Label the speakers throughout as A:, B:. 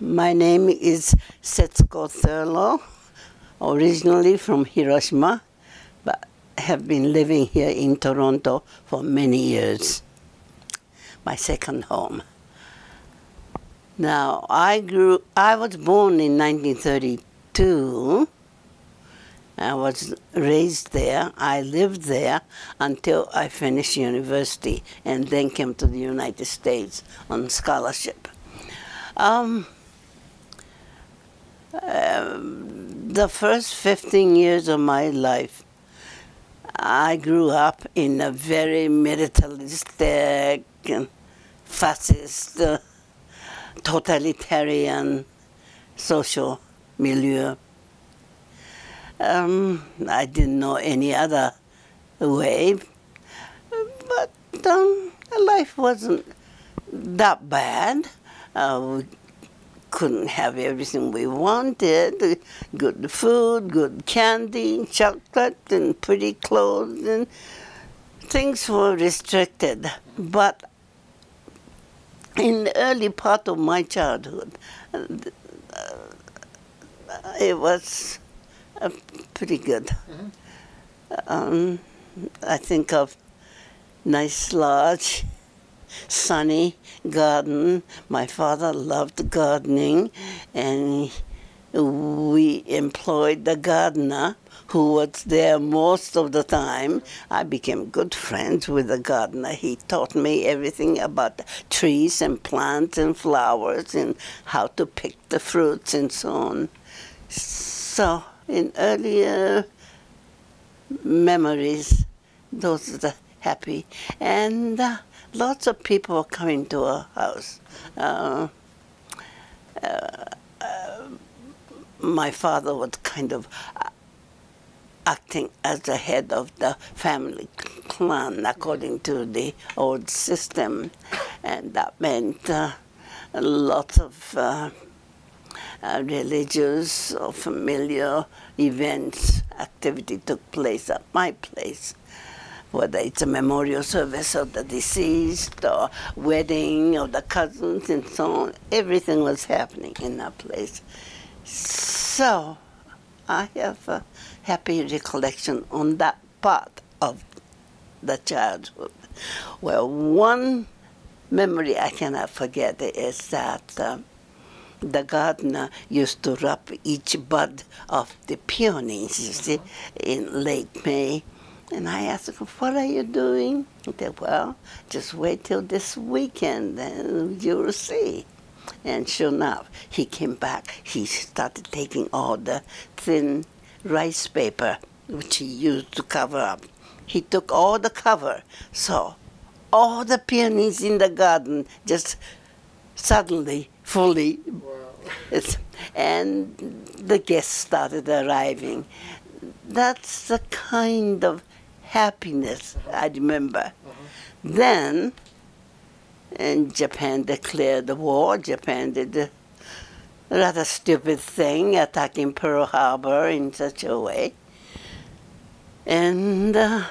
A: My name is Setsuko Thurlow, originally from Hiroshima, but have been living here in Toronto for many years. My second home. Now, I grew, I was born in 1932. I was raised there. I lived there until I finished university and then came to the United States on scholarship. Um, uh, the first 15 years of my life, I grew up in a very militaristic fascist, uh, totalitarian social milieu. Um, I didn't know any other way, but um, life wasn't that bad. Uh, we couldn't have everything we wanted good food, good candy, chocolate, and pretty clothes, and things were restricted. But in the early part of my childhood, uh, it was uh, pretty good. Mm-hmm. Um, I think of nice lodge sunny garden. My father loved gardening, and we employed the gardener who was there most of the time. I became good friends with the gardener. He taught me everything about trees and plants and flowers and how to pick the fruits and so on. So, in earlier memories, those are the happy. And uh, lots of people were coming to our house. Uh, uh, uh, my father was kind of uh, acting as the head of the family clan according to the old system, and that meant uh, lots of uh, uh, religious or familiar events, activity took place at my place whether it's a memorial service of the deceased or wedding of the cousins and so on. Everything was happening in that place. So I have a happy recollection on that part of the childhood. Well, one memory I cannot forget is that uh, the gardener used to wrap each bud of the peonies, you see, in late May and I asked him, what are you doing? He said, well, just wait till this weekend and you'll see. And sure enough, he came back. He started taking all the thin rice paper, which he used to cover up. He took all the cover. So all the peonies in the garden just suddenly, fully, wow. and the guests started arriving. That's the kind of happiness, I remember. Uh-huh. Then, and Japan declared the war. Japan did a rather stupid thing, attacking Pearl Harbor in such a way. And uh,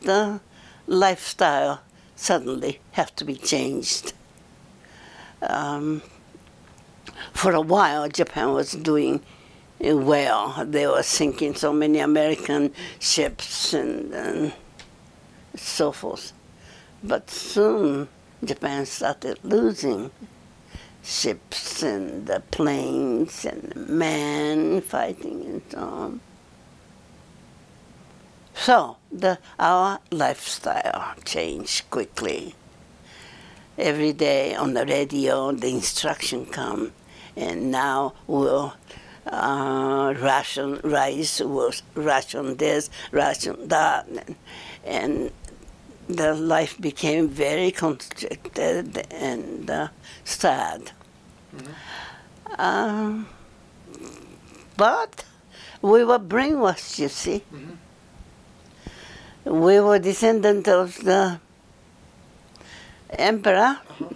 A: the lifestyle suddenly have to be changed. Um, for a while, Japan was doing well. They were sinking so many American ships and, and so forth. But soon Japan started losing ships and the planes and the men fighting and so on. So the, our lifestyle changed quickly. Every day on the radio, the instruction come, and now we'll uh, ration rice, was ration this, ration that, and the life became very constricted and uh, sad. Mm-hmm. Um, but we were brainwashed, you see. Mm-hmm. We were descendants of the emperor. Uh-huh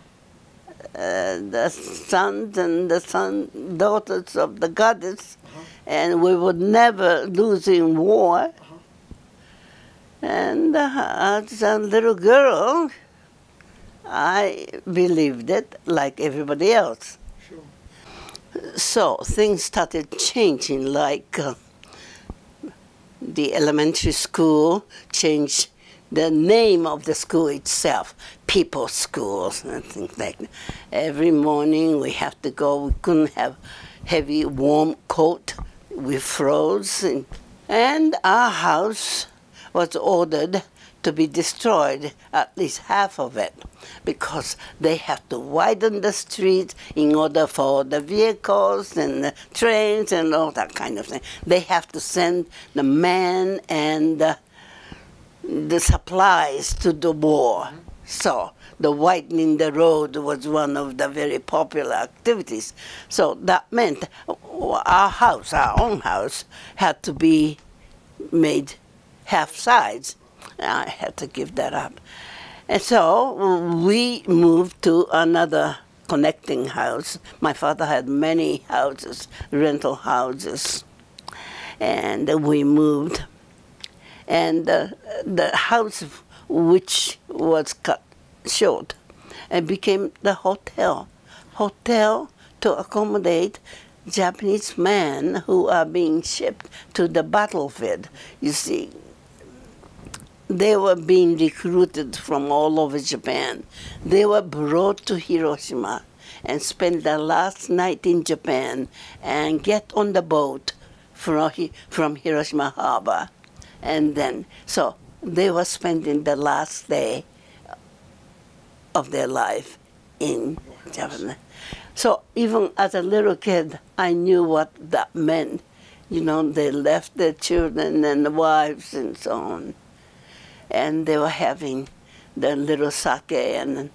A: uh, the sons and the son daughters of the goddess, uh-huh. and we would never lose in war. Uh-huh. And uh, as a little girl, I believed it like everybody else. Sure. so things started changing, like uh, the elementary school changed the name of the school itself, people schools and things like that. Every morning we have to go, we couldn't have heavy warm coat, we froze. And, and our house was ordered to be destroyed, at least half of it, because they have to widen the streets in order for the vehicles and the trains and all that kind of thing. They have to send the men and the, the supplies to the war. Mm-hmm. So the widening the road was one of the very popular activities. So that meant our house, our own house, had to be made half size I had to give that up. And so we moved to another connecting house. My father had many houses, rental houses, and we moved. And the house, which was cut short, and became the hotel. Hotel to accommodate Japanese men who are being shipped to the battlefield. You see, they were being recruited from all over Japan. They were brought to Hiroshima and spent the last night in Japan and get on the boat from, from Hiroshima harbor. And then, so they were spending the last day of their life in Japan. So even as a little kid, I knew what that meant. You know, they left their children and the wives and so on and they were having the little sake and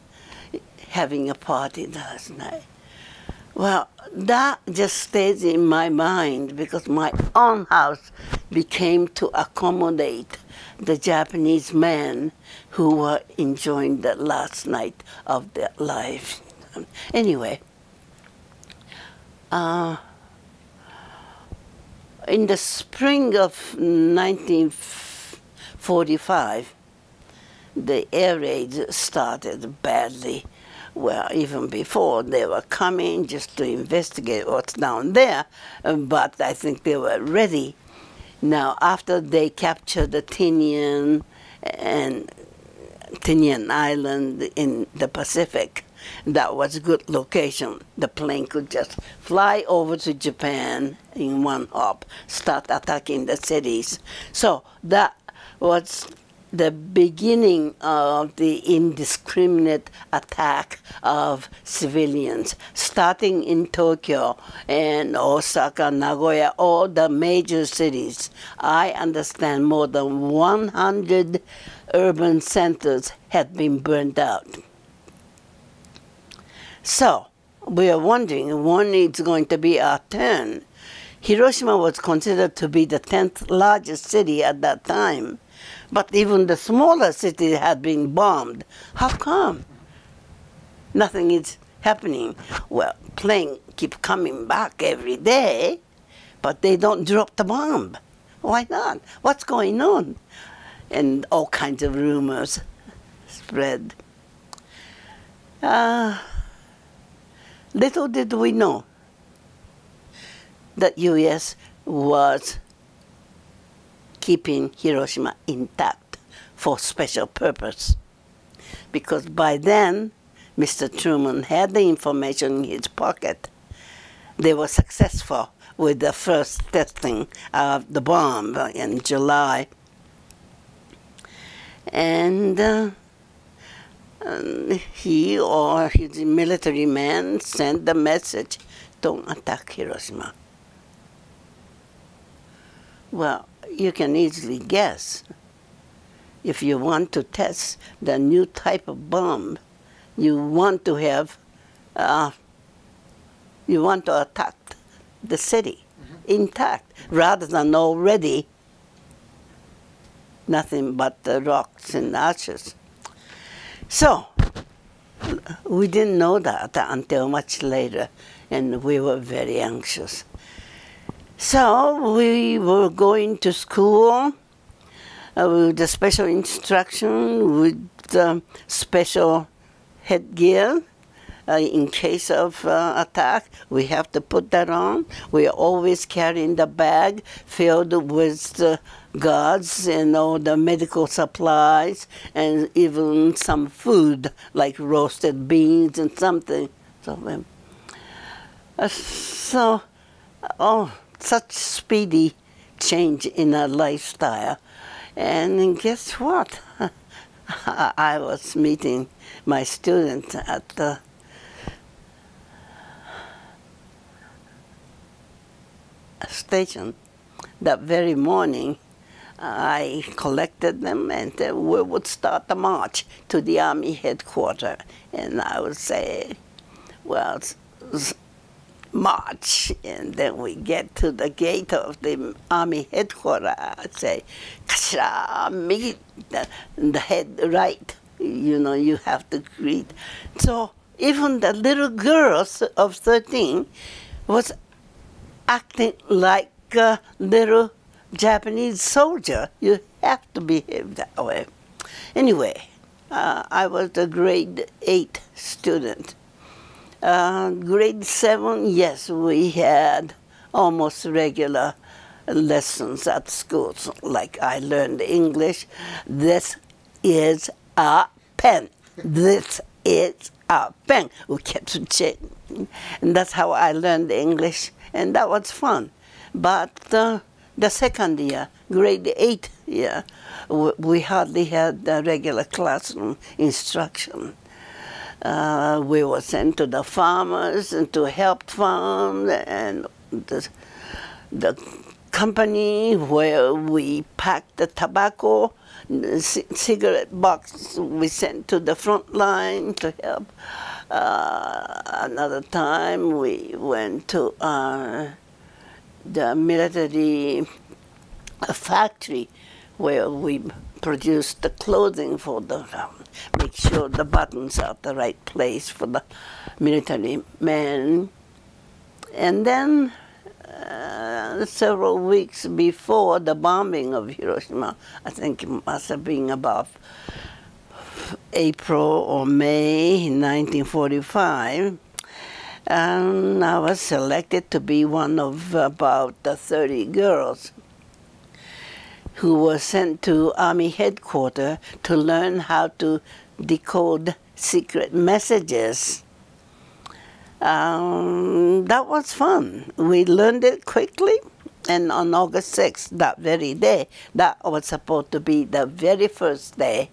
A: having a party last night. Well, that just stays in my mind because my own house became to accommodate the Japanese men who were enjoying the last night of their life. Anyway, uh, in the spring of 1945, the air raids started badly. Well, even before they were coming just to investigate what's down there, but I think they were ready. Now, after they captured the Tinian and Tinian Island in the Pacific, that was a good location. The plane could just fly over to Japan in one hop, start attacking the cities. So that was the beginning of the indiscriminate attack of civilians, starting in Tokyo and Osaka, Nagoya, all the major cities. I understand more than 100 urban centers had been burned out. So, we are wondering when it's going to be our turn. Hiroshima was considered to be the 10th largest city at that time but even the smaller cities had been bombed. How come? Nothing is happening. Well, plane keep coming back every day, but they don't drop the bomb. Why not? What's going on? And all kinds of rumors spread. Uh, little did we know that U.S. was keeping Hiroshima intact for special purpose. Because by then, Mr. Truman had the information in his pocket. They were successful with the first testing of the bomb in July. And uh, um, he or his military men sent the message, don't attack Hiroshima. Well, you can easily guess if you want to test the new type of bomb, you want to have, uh, you want to attack the city mm -hmm. intact rather than already nothing but the rocks and ashes. So we didn't know that until much later, and we were very anxious. So we were going to school uh, with the special instruction, with um, special headgear, uh, in case of uh, attack. We have to put that on. We are always carrying the bag filled with the guards and all the medical supplies and even some food like roasted beans and something. So, um, uh, so oh, such speedy change in our lifestyle. And guess what? I was meeting my students at the station that very morning. I collected them and uh, we would start the march to the army headquarters. And I would say, well, march, and then we get to the gate of the army headquarters. I say, Kashira, meet the, the head right. You know, you have to greet. So even the little girls of 13 was acting like a little Japanese soldier. You have to behave that way. Anyway, uh, I was a grade 8 student uh, grade seven, yes, we had almost regular lessons at schools. Like I learned English. This is a pen. This is a pen. We kept changing. And that's how I learned English. And that was fun. But uh, the second year, grade eight year, we hardly had regular classroom instruction uh, we were sent to the farmers and to help farm and the, the company where we packed the tobacco, cigarette box we sent to the front line to help. Uh, another time we went to uh, the military factory where we produced the clothing for the make sure the buttons are at the right place for the military men. And then uh, several weeks before the bombing of Hiroshima, I think it must have been about April or May 1945, and I was selected to be one of about 30 girls who was sent to Army headquarters to learn how to decode secret messages. Um, that was fun. We learned it quickly, and on August 6th, that very day, that was supposed to be the very first day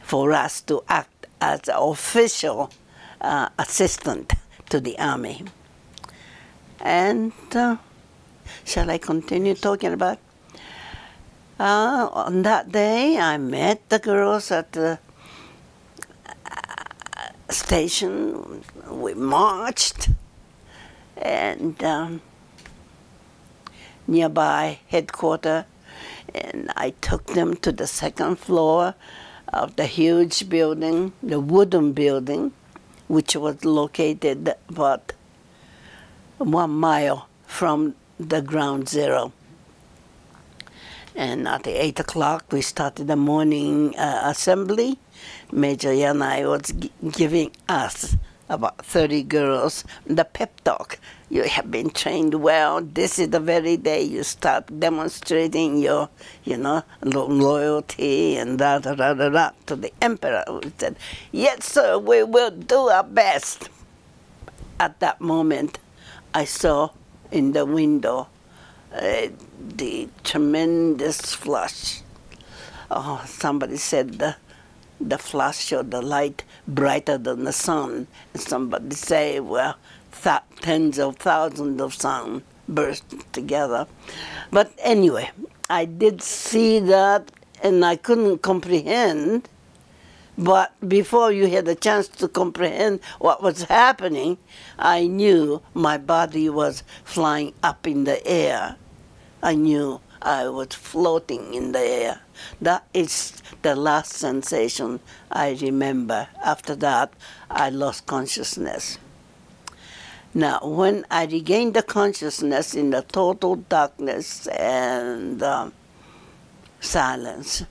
A: for us to act as official uh, assistant to the Army. And uh, shall I continue talking about uh, on that day, I met the girls at the uh, station. We marched, and um, nearby headquarters, and I took them to the second floor of the huge building, the wooden building, which was located about one mile from the ground zero. And at 8 o'clock, we started the morning uh, assembly. Major Yanai was giving us about 30 girls the pep talk. You have been trained well. This is the very day you start demonstrating your, you know, loyalty and da da da da da to the emperor. We said, "Yes, sir, we will do our best." At that moment, I saw in the window the tremendous flash. Oh, somebody said the, the flash or the light brighter than the sun. Somebody say, well, th tens of thousands of sun burst together. But anyway, I did see that and I couldn't comprehend. But before you had a chance to comprehend what was happening, I knew my body was flying up in the air. I knew I was floating in the air. That is the last sensation I remember. After that, I lost consciousness. Now, when I regained the consciousness in the total darkness and um, silence,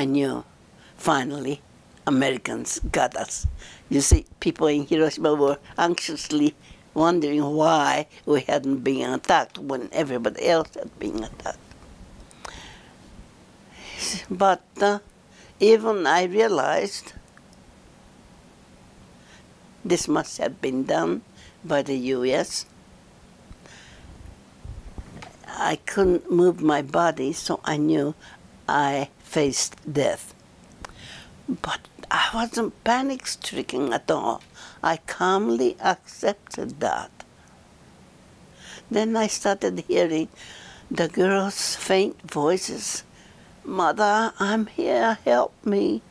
A: I knew finally Americans got us. You see, people in Hiroshima were anxiously wondering why we hadn't been attacked when everybody else had been attacked. But uh, even I realized this must have been done by the U.S. I couldn't move my body, so I knew I faced death. But I wasn't panic stricken at all. I calmly accepted that. Then I started hearing the girls' faint voices Mother, I'm here, help me.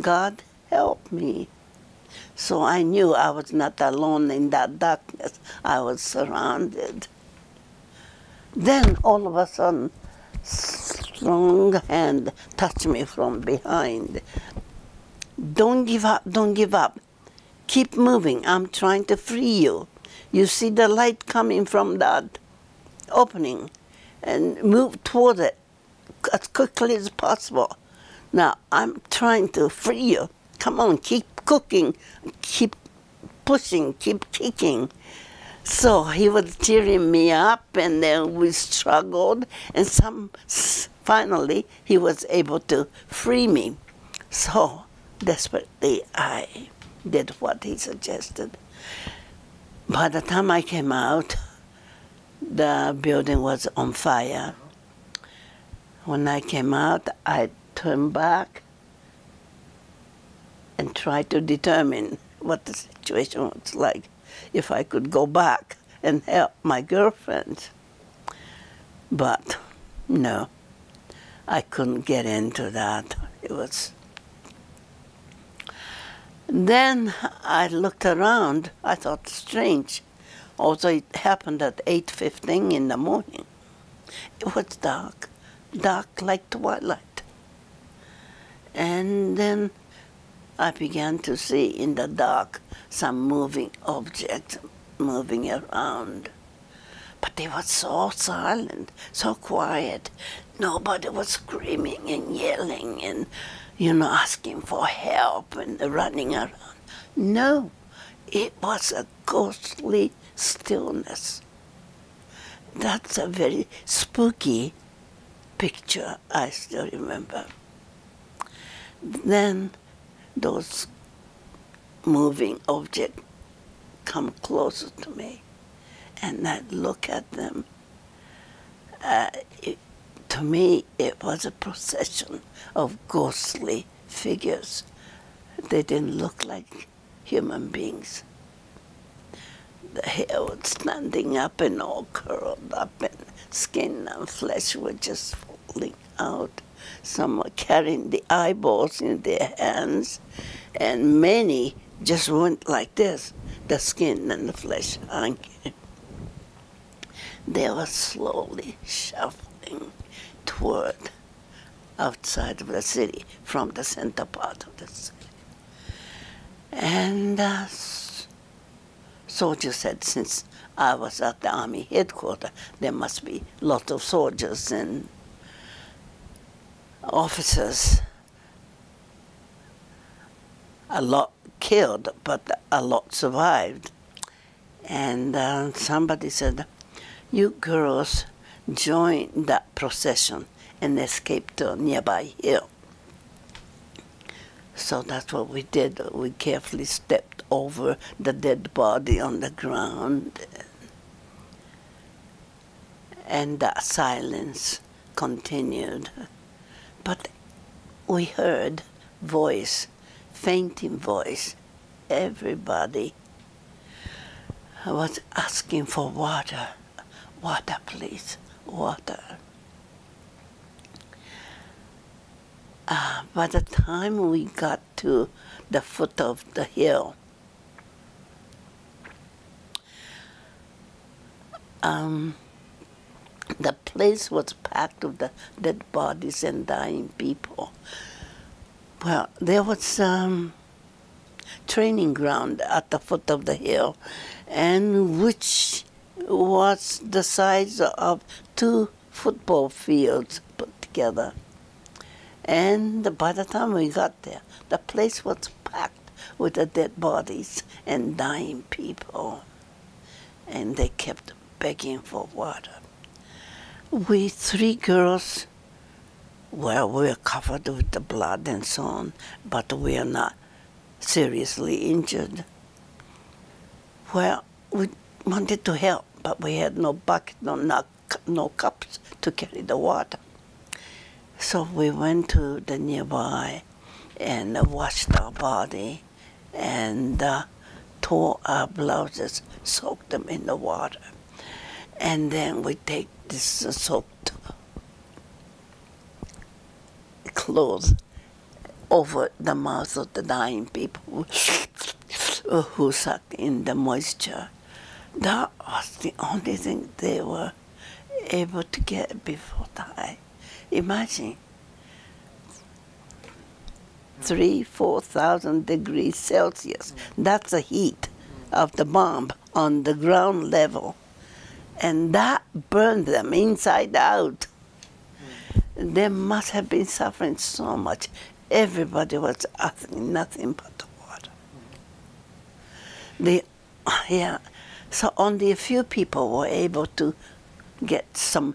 A: God, help me. So I knew I was not alone in that darkness. I was surrounded. Then all of a sudden, strong hand touched me from behind. Don't give up, don't give up. Keep moving. I'm trying to free you. You see the light coming from that opening and move toward it as quickly as possible. Now, I'm trying to free you. Come on, keep cooking, keep pushing, keep kicking. So he was cheering me up, and then we struggled, and some finally he was able to free me. So desperately, I did what he suggested. By the time I came out, the building was on fire. When I came out, I turned back and tried to determine what the situation was like, if I could go back and help my girlfriend. But no, I couldn't get into that. It was. Then I looked around. I thought strange. Also, it happened at 8:15 in the morning. It was dark dark like twilight. And then I began to see in the dark some moving objects moving around. But they were so silent, so quiet. Nobody was screaming and yelling and, you know, asking for help and running around. No, it was a ghostly stillness. That's a very spooky picture I still remember. Then those moving objects come closer to me and I look at them. Uh, to me, it was a procession of ghostly figures. They didn't look like human beings. The hair was standing up and all curled up, and skin and flesh were just falling out. Some were carrying the eyeballs in their hands, and many just went like this, the skin and the flesh hanging. They were slowly shuffling toward outside of the city from the center part of the city. And uh, soldiers said, since I was at the army headquarters, there must be lots of soldiers and officers. A lot killed, but a lot survived. And uh, somebody said, you girls join that procession and escape to a nearby hill. So that's what we did. We carefully stepped over the dead body on the ground and that silence continued. But we heard voice, fainting voice. Everybody was asking for water. Water, please, water. Uh, by the time we got to the foot of the hill, um, the place was packed with the dead bodies and dying people. Well, there was um, training ground at the foot of the hill, and which was the size of two football fields put together. And by the time we got there, the place was packed with the dead bodies and dying people. And they kept begging for water. We three girls, well, we were covered with the blood and so on, but we are not seriously injured. Well, we wanted to help, but we had no bucket, no, no, no cups to carry the water. So we went to the nearby and washed our body and uh, tore our blouses, soaked them in the water. And then we take this soaked clothes over the mouth of the dying people who, who suck in the moisture. That was the only thing they were able to get before die. Imagine three, four thousand degrees Celsius. That's the heat of the bomb on the ground level. And that burned them inside out. They must have been suffering so much. Everybody was asking nothing but the water. The, yeah, so only a few people were able to get some,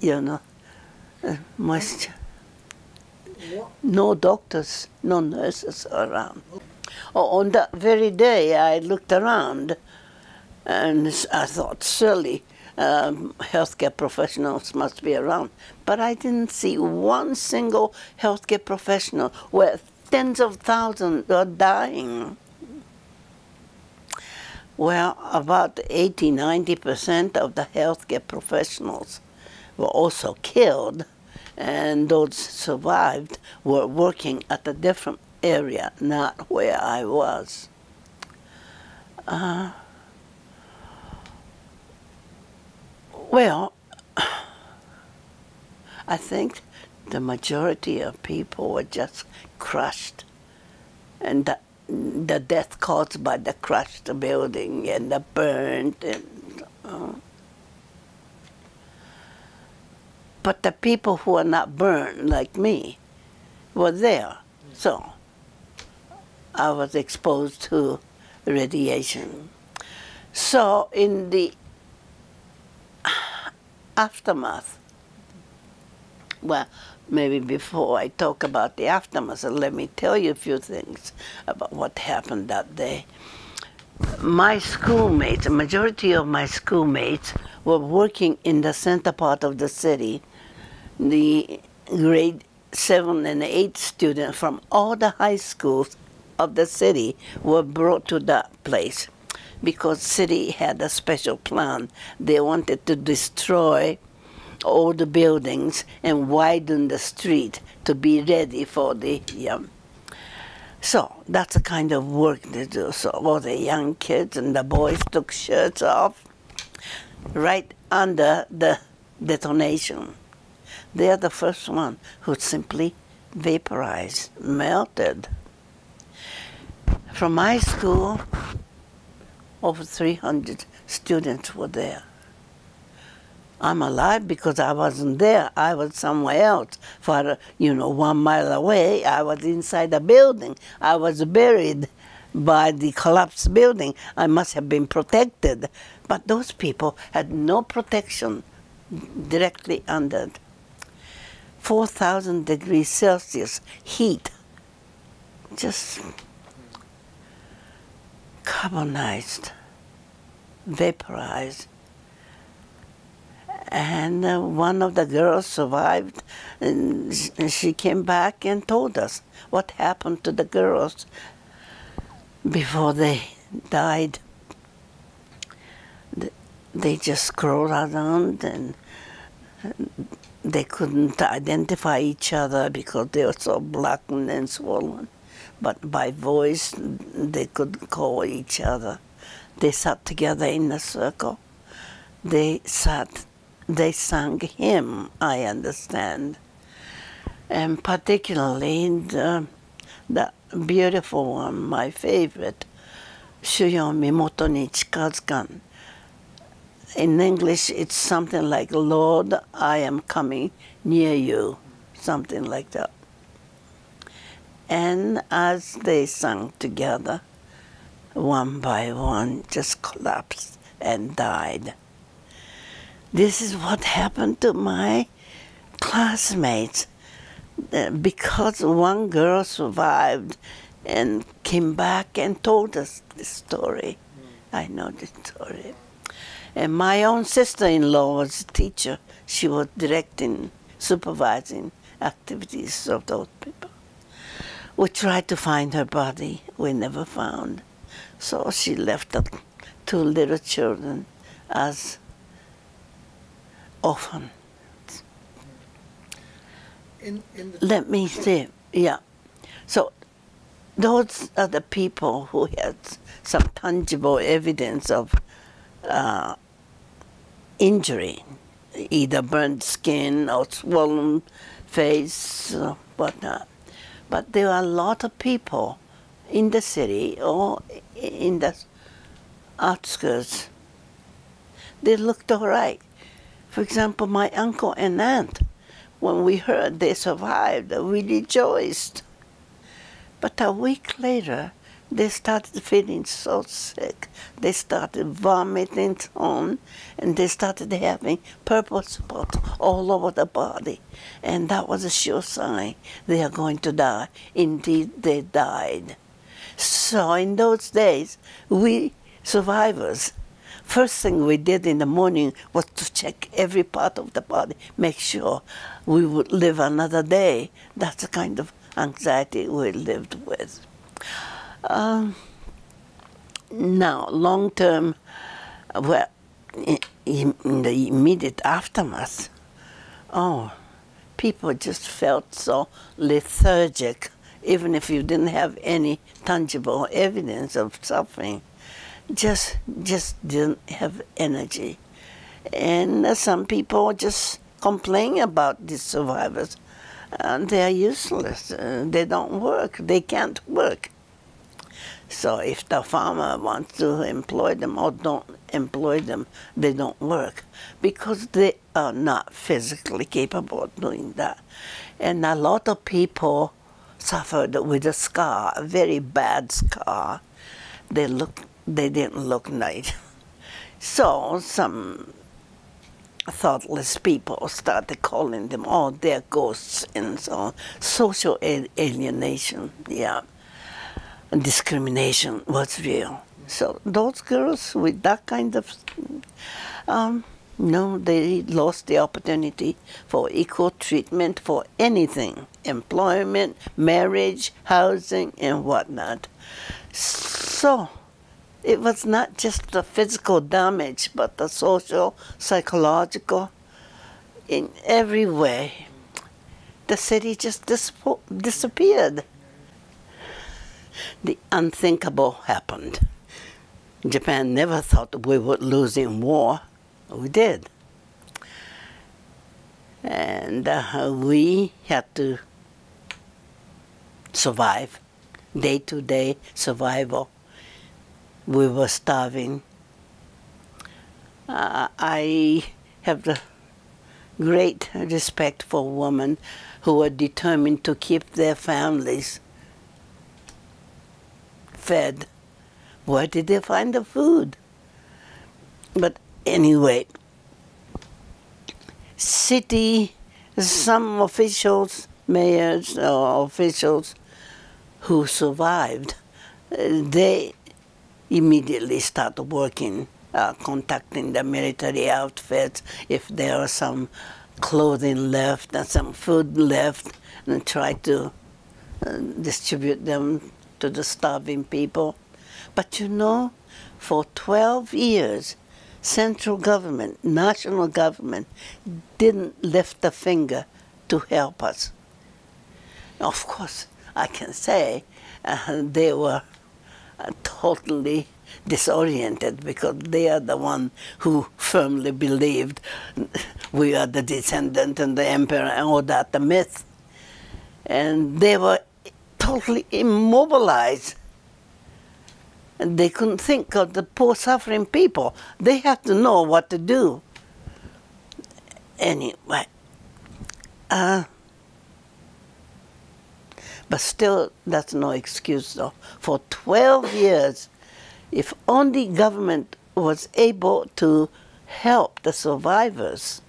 A: you know, uh, moisture. No doctors, no nurses around. Oh, on that very day, I looked around and I thought, surely um, healthcare professionals must be around. But I didn't see one single healthcare professional where tens of thousands are dying. Well, about 80, 90% of the healthcare professionals were also killed and those survived were working at a different area, not where I was. Uh, well, I think the majority of people were just crushed, and the death caused by the crushed building and the burned and. Uh, But the people who are not burned, like me, were there. So I was exposed to radiation. So in the aftermath, well, maybe before I talk about the aftermath, let me tell you a few things about what happened that day. My schoolmates, a majority of my schoolmates, were working in the center part of the city the grade seven and eight students from all the high schools of the city were brought to that place because city had a special plan. They wanted to destroy all the buildings and widen the street to be ready for the um, so that's the kind of work they do. So all the young kids and the boys took shirts off right under the detonation. They are the first one who simply vaporized, melted. From my school, over 300 students were there. I'm alive because I wasn't there. I was somewhere else. For, you know, one mile away, I was inside a building. I was buried by the collapsed building. I must have been protected. But those people had no protection directly under 4,000 degrees Celsius heat, just carbonized, vaporized. And uh, one of the girls survived, and she came back and told us what happened to the girls before they died. They just crawled around and they couldn't identify each other because they were so blackened and swollen. But by voice, they could call each other. They sat together in a circle. They sat, they sang hymn, I understand. And particularly the, the beautiful one, my favorite, Shuyo Mimoto ni chikazukan in English, it's something like, Lord, I am coming near you. something like that. And as they sang together, one by one just collapsed and died. This is what happened to my classmates uh, because one girl survived and came back and told us the story. Mm. I know the story. And my own sister-in-law was a teacher. She was directing, supervising activities of those people. We tried to find her body. We never found. So she left the two little children as orphans. In, in Let me see. Yeah. So those are the people who had some tangible evidence of uh, injury, either burnt skin or swollen face or whatnot. But there are a lot of people in the city or in the outskirts. They looked all right. For example, my uncle and aunt, when we heard they survived, we rejoiced. But a week later, they started feeling so sick. They started vomiting on, and they started having purple spots all over the body. And that was a sure sign they are going to die. Indeed, they died. So in those days, we survivors, first thing we did in the morning was to check every part of the body, make sure we would live another day. That's the kind of anxiety we lived with. Um, now, long term, well, in, the immediate aftermath, oh, people just felt so lethargic, even if you didn't have any tangible evidence of suffering, just just didn't have energy. And some people just complain about these survivors. And they are useless. Uh, they don't work. They can't work. So if the farmer wants to employ them or don't employ them, they don't work because they are not physically capable of doing that. And a lot of people suffered with a scar, a very bad scar. They look, they didn't look nice. So some thoughtless people started calling them, oh, they're ghosts and so on. Social alienation, yeah and discrimination was real. So those girls with that kind of, um, no, they lost the opportunity for equal treatment for anything, employment, marriage, housing, and whatnot. So it was not just the physical damage, but the social, psychological, in every way. The city just dis disappeared the unthinkable happened. Japan never thought we would lose in war. We did. And uh, we had to survive, day to day survival. We were starving. Uh, I have the great respect for women who are determined to keep their families fed. Where did they find the food? But anyway, city, some officials, mayors or officials who survived, they immediately start working, uh, contacting the military outfits if there are some clothing left and some food left and try to uh, distribute them to the starving people. But you know, for 12 years, central government, national government, didn't lift a finger to help us. Of course, I can say uh, they were totally disoriented because they are the one who firmly believed we are the descendant and the emperor and all that, the myth. And they were totally immobilized. And they couldn't think of the poor suffering people. They have to know what to do. Anyway, uh, But still, that's no excuse though. For 12 years, if only government was able to help the survivors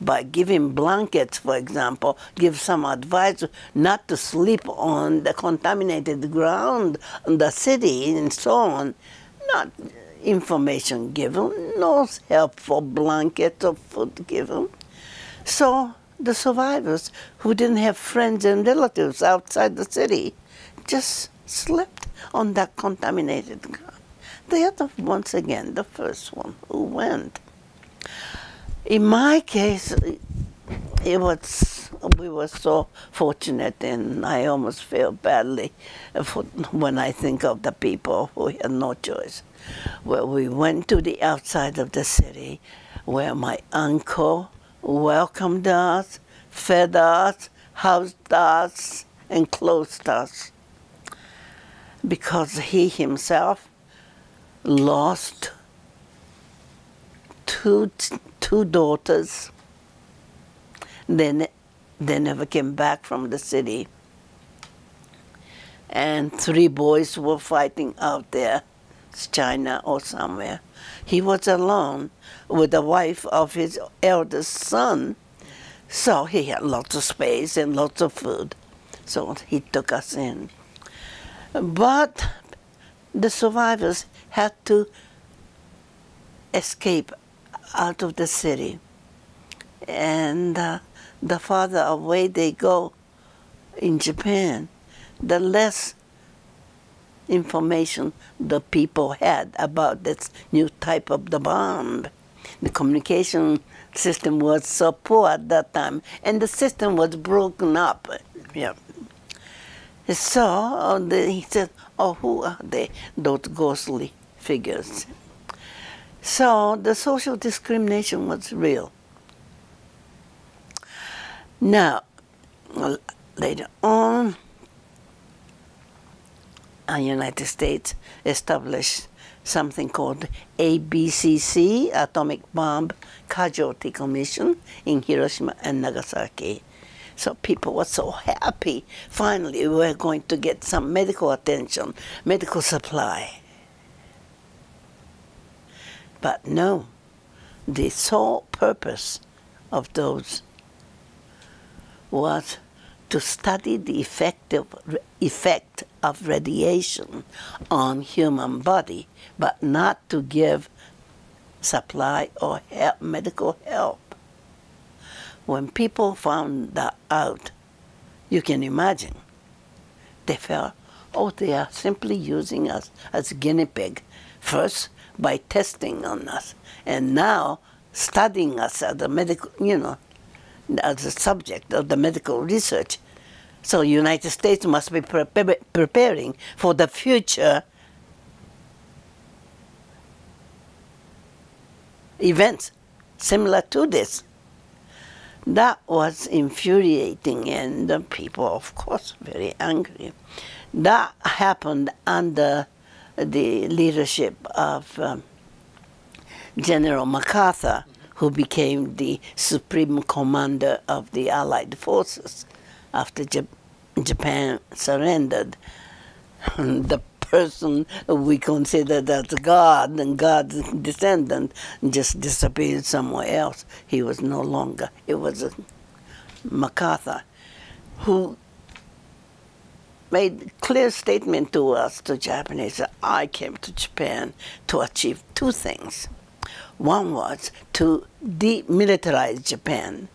A: by giving blankets, for example, give some advice not to sleep on the contaminated ground in the city and so on. Not information given, no helpful blankets or food given. So the survivors who didn't have friends and relatives outside the city just slept on that contaminated ground. They are the, once again the first one who went. In my case, it was we were so fortunate, and I almost feel badly for, when I think of the people who had no choice. Well, we went to the outside of the city, where my uncle welcomed us, fed us, housed us, and clothed us, because he himself lost two two daughters. Then they never came back from the city. And three boys were fighting out there, China or somewhere. He was alone with the wife of his eldest son, so he had lots of space and lots of food. So he took us in. But the survivors had to escape out of the city. And uh, the farther away they go in Japan, the less information the people had about this new type of the bomb. The communication system was so poor at that time, and the system was broken up. Yeah. So uh, the, he said, "Oh, who are they? Those ghostly figures." So the social discrimination was real. Now, later on, the United States established something called ABCC, Atomic Bomb Casualty Commission, in Hiroshima and Nagasaki. So people were so happy. Finally, we were going to get some medical attention, medical supply. But no, the sole purpose of those was to study the effective effect of radiation on human body, but not to give supply or help, medical help. When people found that out, you can imagine, they felt, oh, they are simply using us as guinea pig. First, by testing on us, and now studying us as a medical, you know, as a subject of the medical research. So United States must be pre preparing for the future events similar to this. That was infuriating and the people, of course, very angry. That happened under the leadership of um, General MacArthur, who became the supreme commander of the Allied forces after Jap Japan surrendered. the person we considered as God and God's descendant just disappeared somewhere else. He was no longer. It was MacArthur who made clear statement to us, to Japanese, that I came to Japan to achieve two things. One was to demilitarize Japan,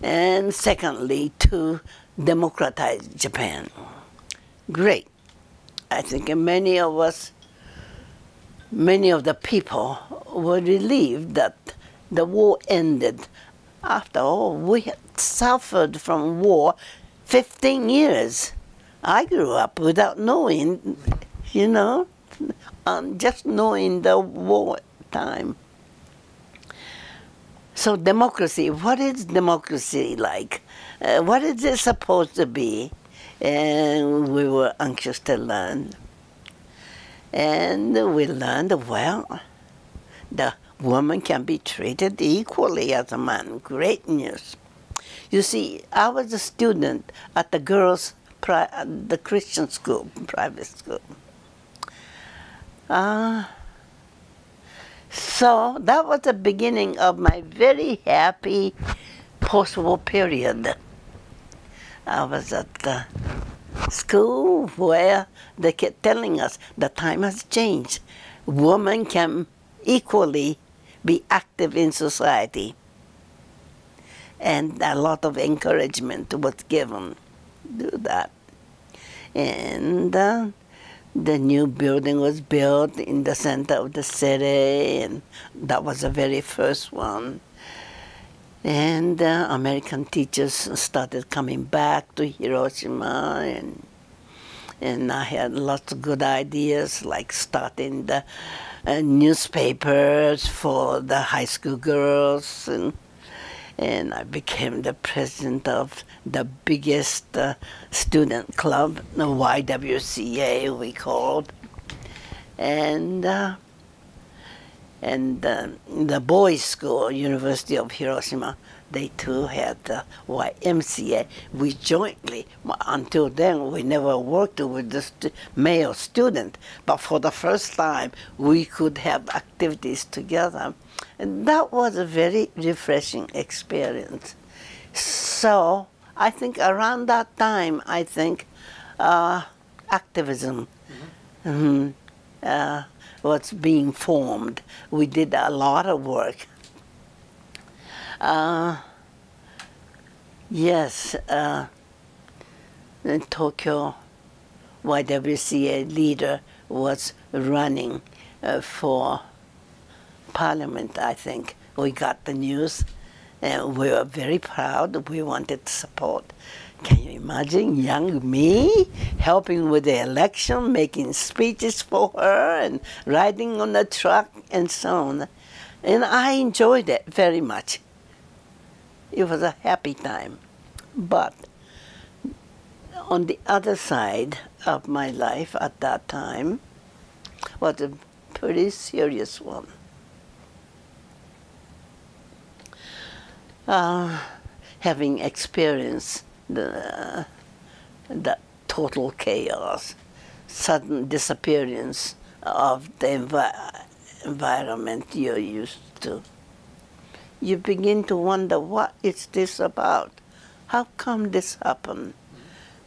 A: and secondly, to democratize Japan. Great. I think many of us, many of the people were relieved that the war ended. After all, we had suffered from war 15 years. I grew up without knowing, you know, um, just knowing the war time. So democracy, what is democracy like? Uh, what is it supposed to be? And we were anxious to learn. And we learned, well, the woman can be treated equally as a man. Great news. You see, I was a student at the girls' the Christian school, private school. Uh, so that was the beginning of my very happy post-war period. I was at the school where they kept telling us the time has changed. Women can equally be active in society. And a lot of encouragement was given to do that. And uh, the new building was built in the center of the city, and that was the very first one. And uh, American teachers started coming back to Hiroshima, and and I had lots of good ideas, like starting the uh, newspapers for the high school girls, and and I became the president of the biggest uh, student club, the YWCA we called, and uh, and uh, the boys' school, University of Hiroshima, they too had the YMCA. We jointly, until then, we never worked with the st- male student, but for the first time, we could have activities together. And that was a very refreshing experience. So I think around that time, I think uh, activism mm-hmm. uh, was being formed. We did a lot of work. Uh, yes, uh, Tokyo YWCA leader was running uh, for parliament, I think. We got the news and we were very proud. We wanted support. Can you imagine young me helping with the election, making speeches for her, and riding on the truck and so on? And I enjoyed it very much. It was a happy time. But on the other side of my life at that time was a pretty serious one. Uh, having experienced the, the total chaos, sudden disappearance of the envi- environment you're used to. You begin to wonder what is this about? How come this happened?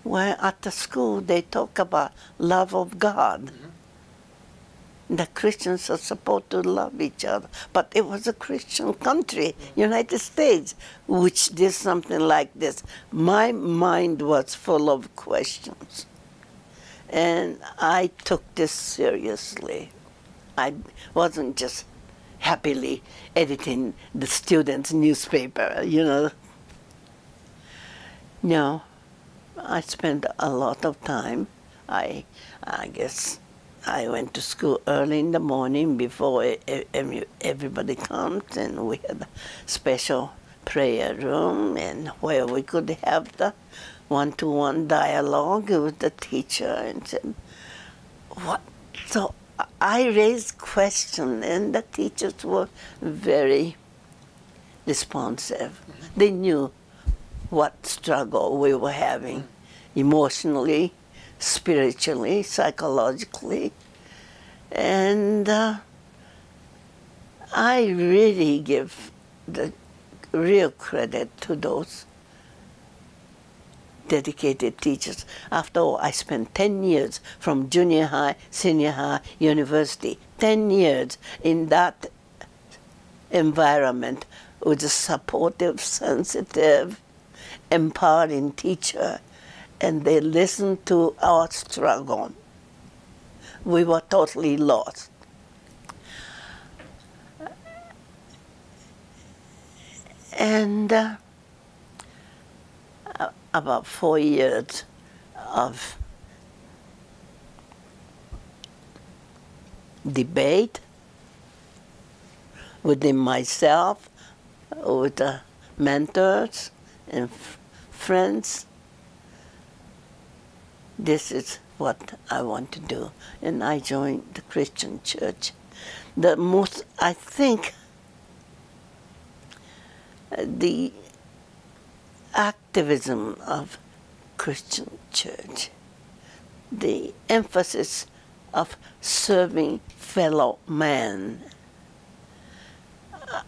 A: Where at the school they talk about love of God. Mm-hmm. The Christians are supposed to love each other, but it was a Christian country, United States, which did something like this. My mind was full of questions, and I took this seriously. I wasn't just happily editing the students' newspaper, you know. No, I spent a lot of time. I, I guess, I went to school early in the morning before everybody comes, and we had a special prayer room, and where we could have the one-to-one dialogue with the teacher, and said, "What?" So I raised questions, and the teachers were very responsive. Mm-hmm. They knew what struggle we were having emotionally, spiritually, psychologically. And uh, I really give the real credit to those dedicated teachers. After all, I spent 10 years from junior high, senior high, university, 10 years in that environment with a supportive, sensitive, empowering teacher, and they listened to our struggle. We were totally lost. And uh, about four years of debate within myself, with the mentors and friends. This is what I want to do. And I joined the Christian church. The most, I think, the activism of Christian church. The emphasis of serving fellow man. Uh,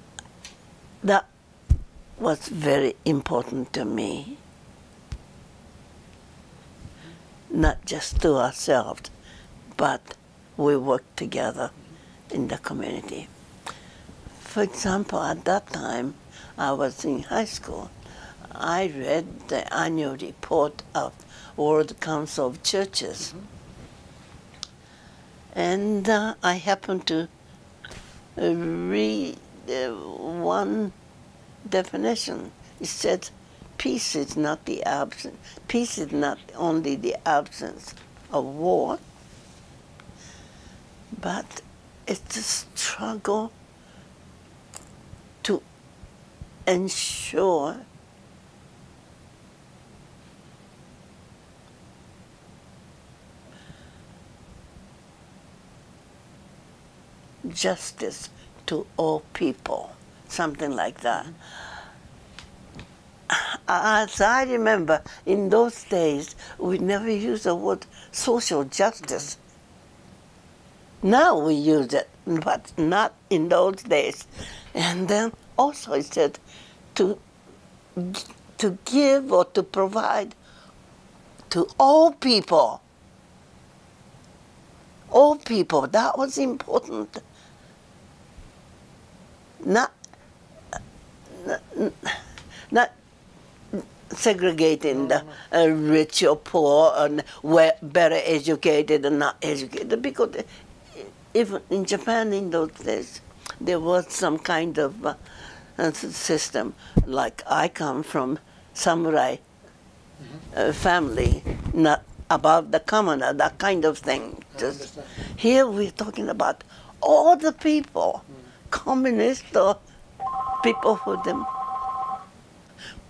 A: that was very important to me. Not just to ourselves, but we work together in the community. For example, at that time, I was in high school. I read the annual report of World Council of Churches. Mm -hmm. And uh, I happened to read uh, one definition. It said, peace is not the absence, peace is not only the absence of war, but it's a struggle to ensure justice to all people, something like that. Uh, as I remember, in those days, we never used the word social justice. Now we use it, but not in those days. And then also it said to, to give or to provide to all people. All people, that was important. Not, uh, not, not segregating the uh, rich or poor and better educated and not educated because even in Japan in those days, there was some kind of uh, uh system. Like I come from samurai -hmm. uh, family, not about the commoner, that kind of thing. Just here we're talking about all the people, mm. communist or people who them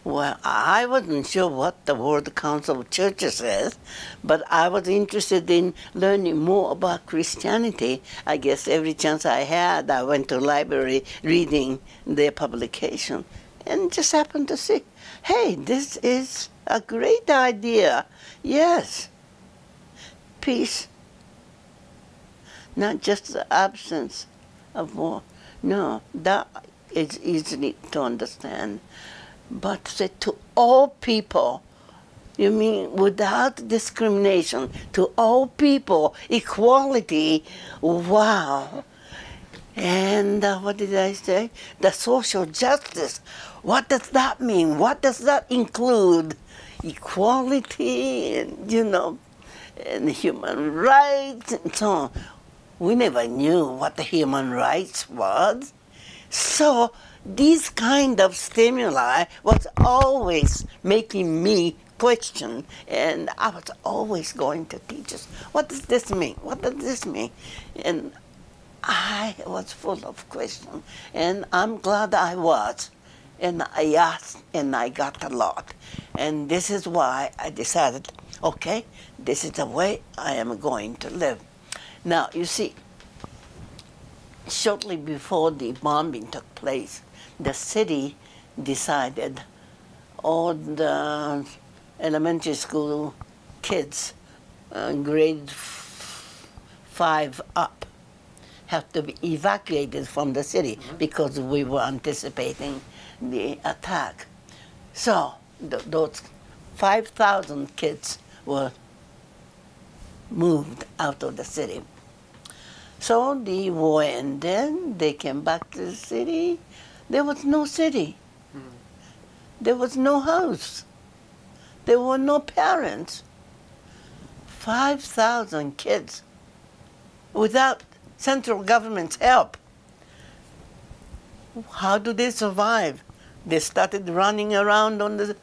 A: well, I wasn't sure what the World Council of Churches says, but I was interested in learning more about Christianity. I guess every chance I had, I went to library reading their publication and just happened to see, hey, this is a great idea. Yes, peace, not just the absence of war. No, that is easy to understand but to all people. You mean without discrimination, to all people, equality. Wow. And uh, what did I say? The social justice. What does that mean? What does that include? Equality, and, you know, and human rights, and so on. We never knew what the human rights was. So these kind of stimuli was always making me question and I was always going to teachers, what does this mean? What does this mean? And I was full of questions and I'm glad I was. And I asked and I got a lot. And this is why I decided, okay, this is the way I am going to live. Now, you see, shortly before the bombing took place, the city decided all the elementary school kids, uh, grade five up, have to be evacuated from the city mm -hmm. because we were anticipating the attack. So th those 5,000 kids were moved out of the city. So the war ended, they came back to the city, there was no city. Mm. There was no house. There were no parents. 5,000 kids without central government's help. How do they survive? They started running around on the,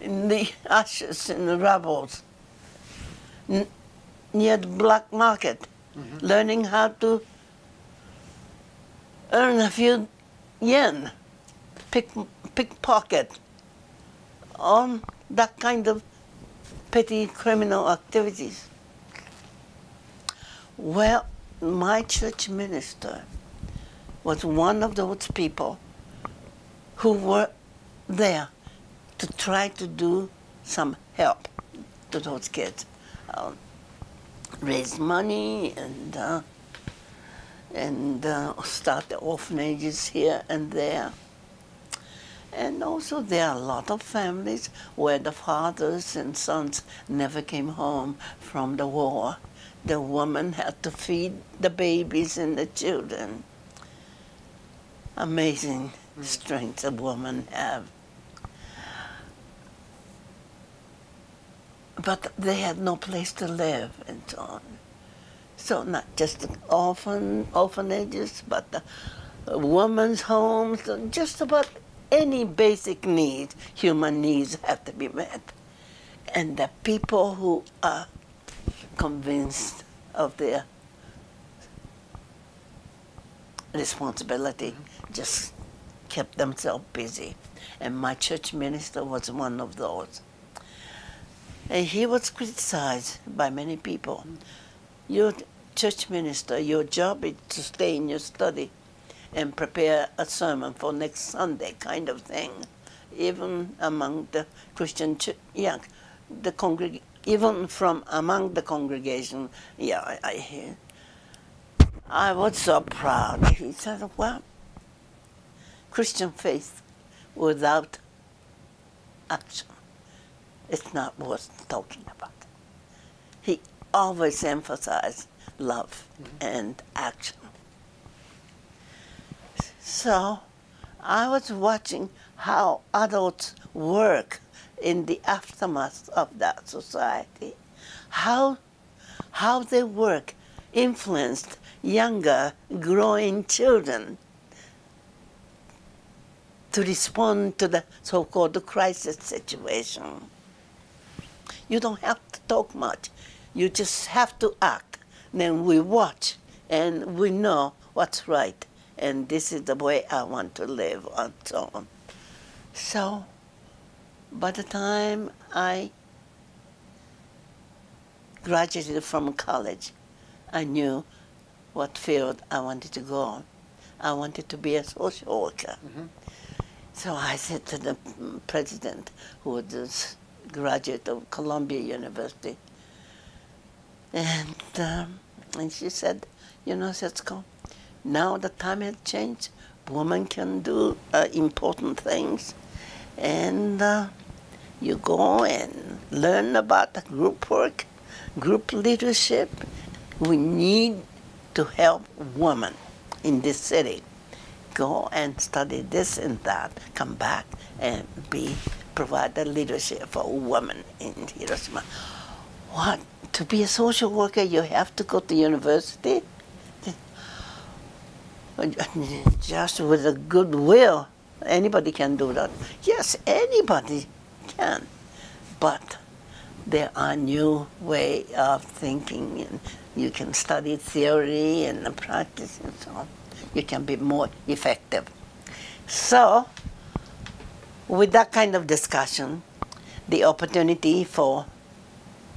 A: in the ashes and the rubble near the black market, mm -hmm. learning how to earn a few yen, pick, pickpocket, on that kind of petty criminal activities. Well, my church minister was one of those people who were there to try to do some help. to those kids. Uh, raise money and uh, and uh, start the orphanages here and there. And also there are a lot of families where the fathers and sons never came home from the war. The woman had to feed the babies and the children. Amazing mm. strength a woman have. But they had no place to live and so on. So not just the orphan orphanages, but the uh, women's homes, uh, just about any basic need, human needs have to be met. And the people who are convinced of their responsibility just kept themselves busy. And my church minister was one of those. And he was criticized by many people. Your church minister, your job is to stay in your study and prepare a sermon for next Sunday, kind of thing. Even among the Christian, ch- yeah, the congreg- even from among the congregation, yeah, I, I hear. I was so proud. He said, "Well, Christian faith without action it's not worth talking about. Always emphasize love and action. So I was watching how adults work in the aftermath of that society, how, how they work influenced younger, growing children to respond to the so-called crisis situation. You don't have to talk much. You just have to act. Then we watch and we know what's right. And this is the way I want to live and so on. So by the time I graduated from college, I knew what field I wanted to go on. I wanted to be a social worker. Mm -hmm. So I said to the president, who was a graduate of Columbia University. And, um, and she said, you know, Setsuko, now the time has changed. Women can do uh, important things. And uh, you go and learn about the group work, group leadership. We need to help women in this city. Go and study this and that, come back and be provide the leadership for women in Hiroshima. What? To be a social worker, you have to go to university? Just with a good will, anybody can do that. Yes, anybody can. But there are new way of thinking, and you can study theory and practice and so on. You can be more effective. So, with that kind of discussion, the opportunity for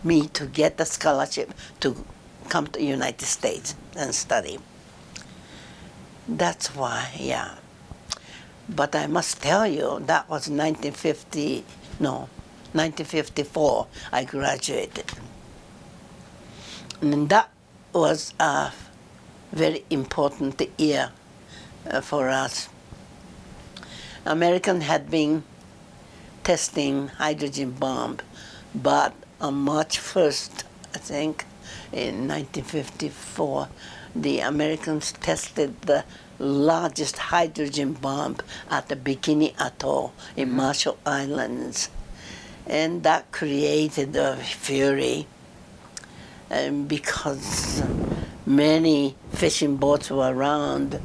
A: me to get the scholarship to come to United States and study. That's why, yeah. But I must tell you, that was 1950, no, 1954, I graduated. And that was a very important year uh, for us American had been testing hydrogen bomb, but on March 1st, I think, in 1954, the Americans tested the largest hydrogen bomb at the Bikini Atoll in mm-hmm. Marshall Islands. And that created a fury and because many fishing boats were around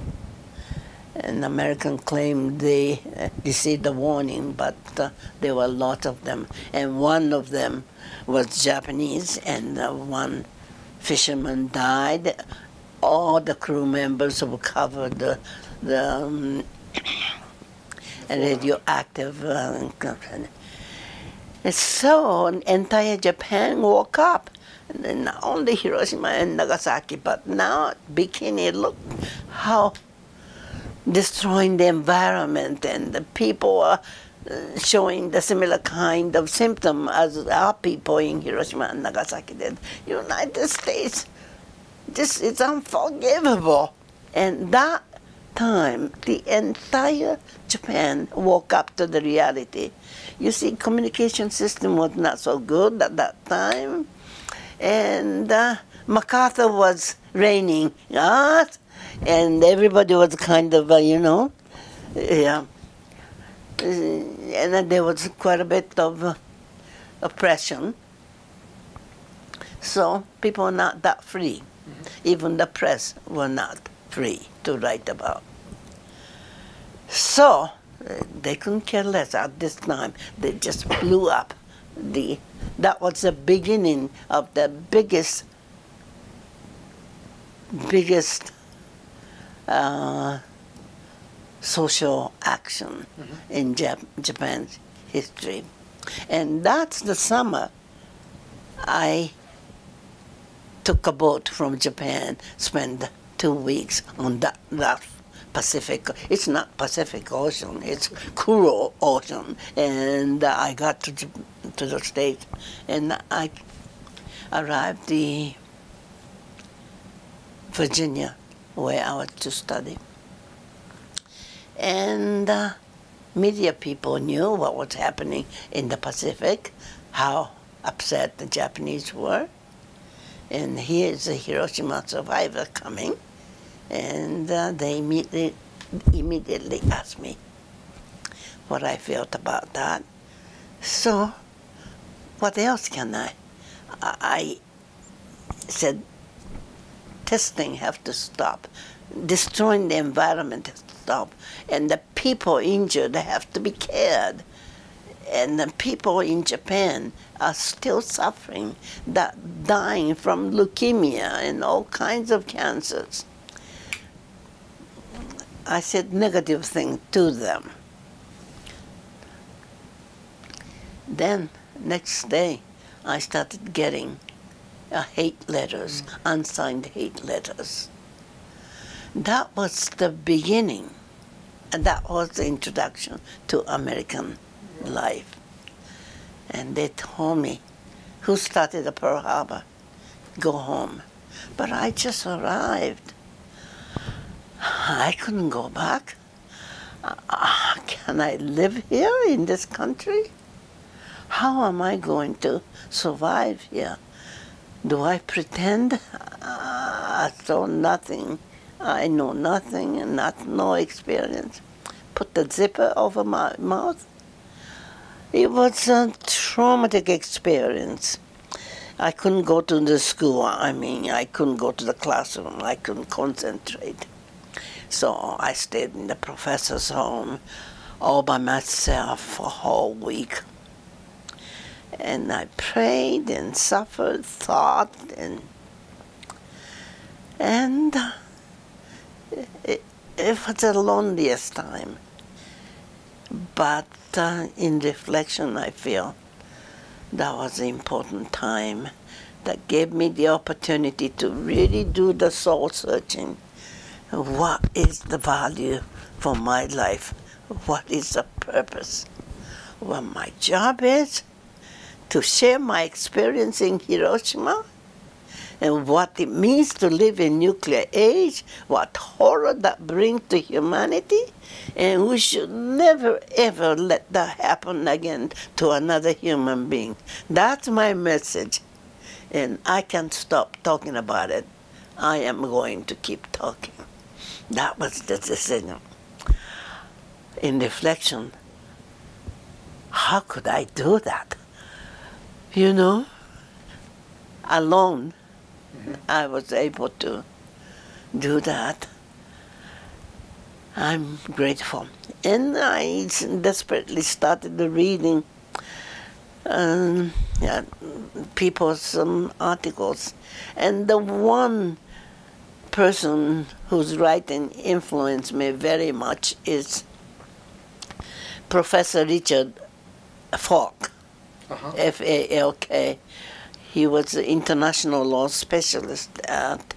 A: an American claimed they uh, received a warning, but uh, there were a lot of them. And one of them was Japanese, and uh, one fisherman died. All the crew members were covered the, the um, radioactive. Uh, and so entire Japan woke up. Not only Hiroshima and Nagasaki, but now Bikini, look how destroying the environment and the people are uh, showing the similar kind of symptom as our people in Hiroshima and Nagasaki did. United States, this is unforgivable. And that time, the entire Japan woke up to the reality. You see, communication system was not so good at that time, and uh, MacArthur was reigning, uh, and everybody was kind of, uh, you know, yeah. And then there was quite a bit of uh, oppression. So people were not that free. Mm-hmm. Even the press were not free to write about. So uh, they couldn't care less at this time. They just blew up. The that was the beginning of the biggest, biggest uh, social action mm-hmm. in Jap- Japan's history. And that's the summer I took a boat from Japan, spent two weeks on that, that Pacific. It's not Pacific Ocean, it's Kuro Ocean. And I got to, to the States and I arrived in Virginia where I was to study. And uh, media people knew what was happening in the Pacific, how upset the Japanese were. And here's a Hiroshima survivor coming. And uh, they immediately, immediately asked me what I felt about that. So, what else can I? I said, testing have to stop. Destroying the environment has to stop. And the people injured have to be cared. And the people in Japan are still suffering, that dying from leukemia and all kinds of cancers. I said negative thing to them. Then next day, I started getting hate letters, unsigned hate letters. That was the beginning, and that was the introduction to American life. And they told me, who started the Pearl Harbor? Go home. But I just arrived. I couldn't go back. Uh, can I live here in this country? How am I going to survive here? Do I pretend uh, I saw nothing, I know nothing and not no experience? Put the zipper over my mouth? It was a traumatic experience. I couldn't go to the school. I mean, I couldn't go to the classroom. I couldn't concentrate. So I stayed in the professor's home all by myself for a whole week. And I prayed and suffered, thought, and and it, it was the loneliest time. But uh, in reflection, I feel that was an important time that gave me the opportunity to really do the soul searching. What is the value for my life? What is the purpose? What my job is? To share my experience in Hiroshima and what it means to live in nuclear age, what horror that brings to humanity, and we should never ever let that happen again to another human being. That's my message, and I can't stop talking about it. I am going to keep talking. That was the decision. In reflection, how could I do that? You know, alone, mm-hmm. I was able to do that. I'm grateful. And I desperately started the reading um, yeah, people's um, articles. And the one person whose writing influenced me very much is Professor Richard Falk uh-huh. F A L K. He was an international law specialist at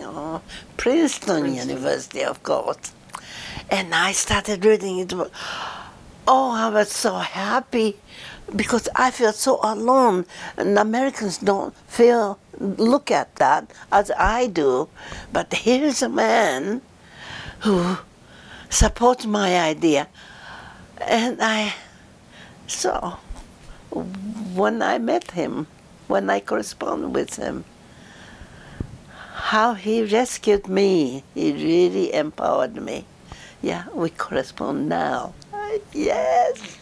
A: oh, Princeton, Princeton, University, of course. And I started reading it. Oh, I was so happy because I felt so alone, and Americans don't feel look at that as I do. But here's a man who supports my idea, and I so when I met him, when I corresponded with him, how he rescued me, he really empowered me. Yeah, we correspond now. Yes,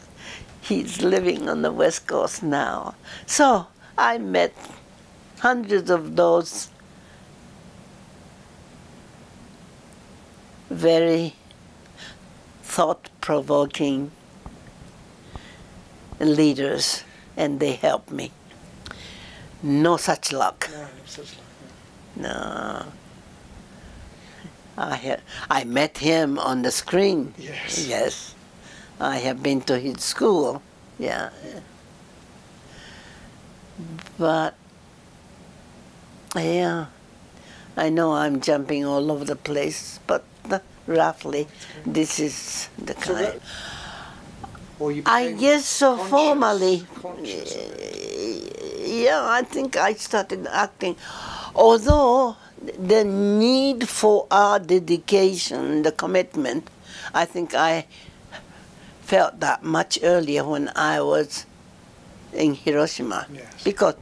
A: he's living on the West Coast now. So I met hundreds of those very thought-provoking leaders and they helped me. No such luck.
B: No, no such luck.
A: No. I, ha- I met him on the screen.
B: Yes.
A: Yes. I have been to his school. Yeah. But, yeah. I know I'm jumping all over the place, but uh, roughly, this is the
B: So
A: kind.
B: you
A: I guess so
B: conscious-
A: formally.
B: conscious. Eh,
A: yeah, I think I started acting. Although the need for our dedication, the commitment, I think I felt that much earlier when I was in Hiroshima.
B: Yes.
A: Because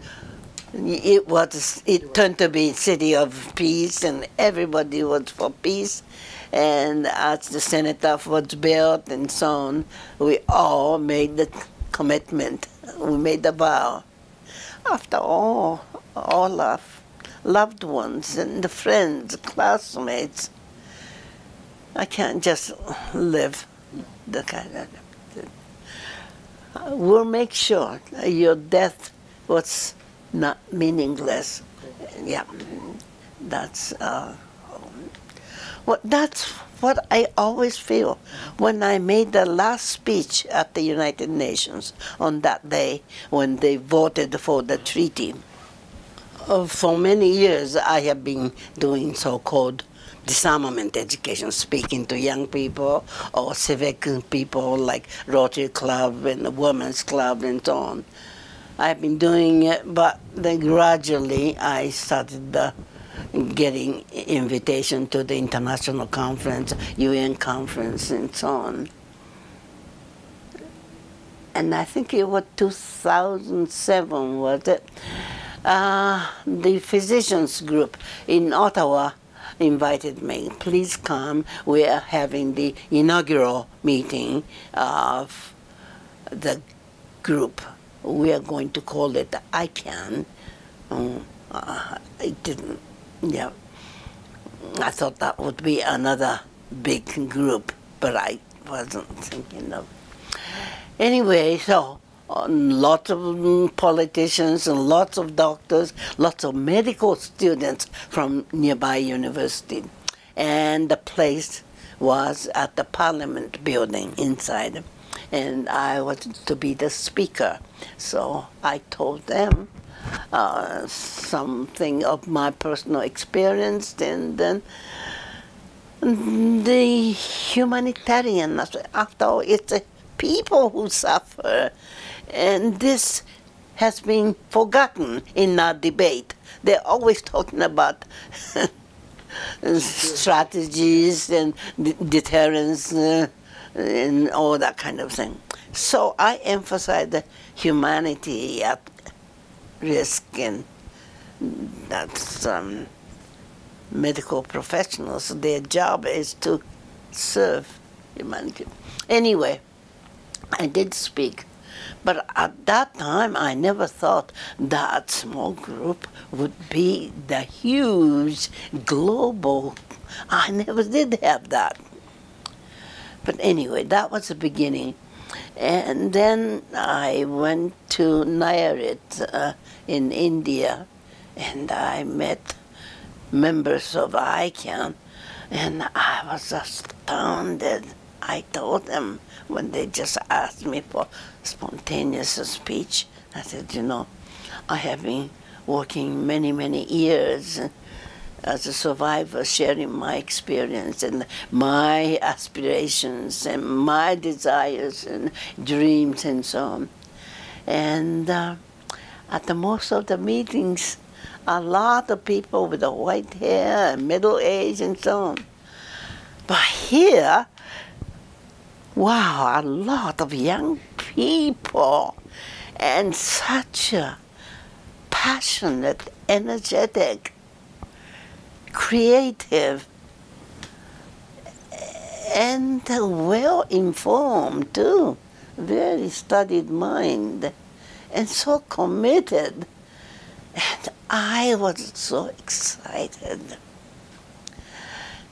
A: it was it turned to be city of peace and everybody was for peace and as the cenotaph was built and so on we all made the commitment. We made the vow. After all all our loved ones and the friends classmates. I can't just live the kind of we'll make sure your death was not meaningless. Yeah, that's uh, what that's what I always feel when I made the last speech at the United Nations on that day when they voted for the treaty. Uh, for many years, I have been doing so-called disarmament education, speaking to young people or civic people like Rotary Club and the Women's Club and so on. I've been doing it, but then gradually I started uh, getting invitation to the international conference, UN conference, and so on. And I think it was 2007, was it? Uh, the physicians group in Ottawa invited me. Please come. We are having the inaugural meeting of the group. We are going to call it ICAN. Um, uh, I didn't, yeah. I thought that would be another big group, but I wasn't thinking of. Anyway, so um, lots of politicians and lots of doctors, lots of medical students from nearby university. And the place was at the parliament building inside. And I was to be the speaker. So I told them uh, something of my personal experience and then the humanitarian aspect. After all, it's the people who suffer, and this has been forgotten in our debate. They're always talking about strategies and deterrence uh, and all that kind of thing. So I emphasize the humanity at risk, and that's um, medical professionals. Their job is to serve humanity. Anyway, I did speak, but at that time I never thought that small group would be the huge global. I never did have that. But anyway, that was the beginning. And then I went to Nayarit uh, in India and I met members of ICAN and I was astounded. I told them when they just asked me for spontaneous speech, I said, you know, I have been working many, many years as a survivor, sharing my experience and my aspirations and my desires and dreams and so on. And uh, at the most of the meetings, a lot of people with the white hair and middle age and so on. But here, wow, a lot of young people and such a passionate, energetic, creative, and well informed too. Very studied mind, and so committed. And I was so excited.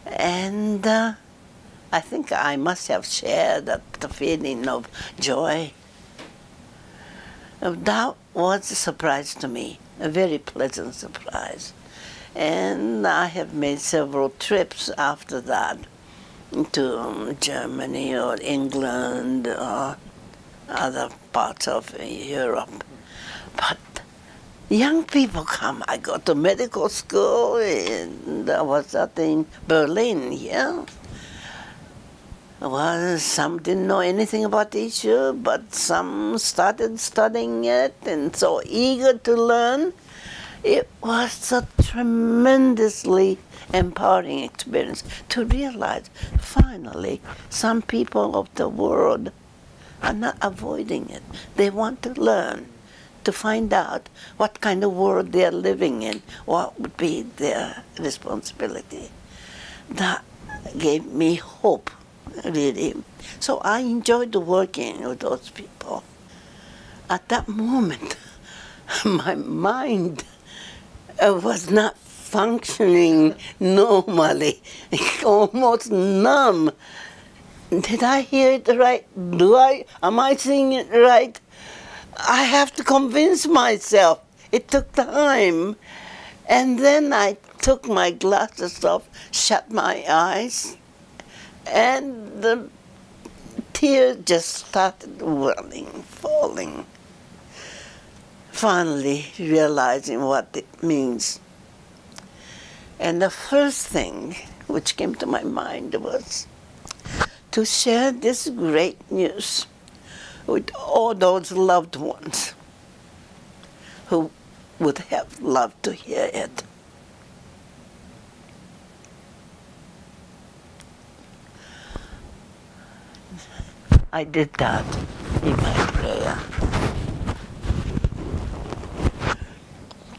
A: And uh, I think I must have shared the, the feeling of joy. That was a surprise to me, a very pleasant surprise. And I have made several trips after that to um, Germany or England or other parts of Europe. But young people come. I go to medical school, and I was at in Berlin, yeah. Well, some didn't know anything about the issue, but some started studying it and so eager to learn. It was a tremendously empowering experience to realize finally some people of the world are not avoiding it. They want to learn, to find out what kind of world they are living in, what would be their responsibility. That gave me hope really. So I enjoyed working with those people. At that moment, my mind uh, was not functioning normally, almost numb. Did I hear it right? Do I? Am I seeing it right? I have to convince myself. It took time. And then I took my glasses off, shut my eyes, and the tears just started welling, falling. Finally realizing what it means. And the first thing which came to my mind was to share this great news with all those loved ones who would have loved to hear it. I did that in my prayer.